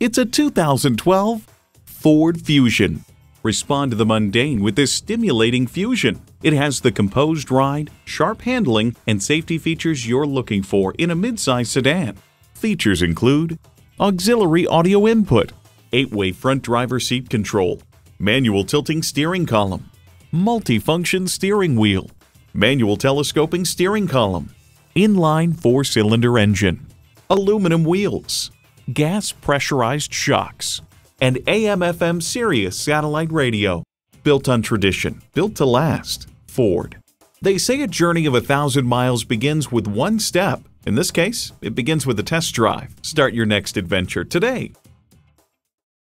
It's a 2012 Ford Fusion. Respond to the mundane with this stimulating Fusion. It has the composed ride, sharp handling, and safety features you're looking for in a midsize sedan. Features include auxiliary audio input, 8-way front driver seat control, manual tilting steering column, multifunction steering wheel, manual telescoping steering column, inline four-cylinder engine, aluminum wheels, gas pressurized shocks, and AM/FM Sirius satellite radio. Built on tradition, built to last. Ford. They say a journey of a thousand miles begins with one step. In this case, it begins with a test drive. Start your next adventure today.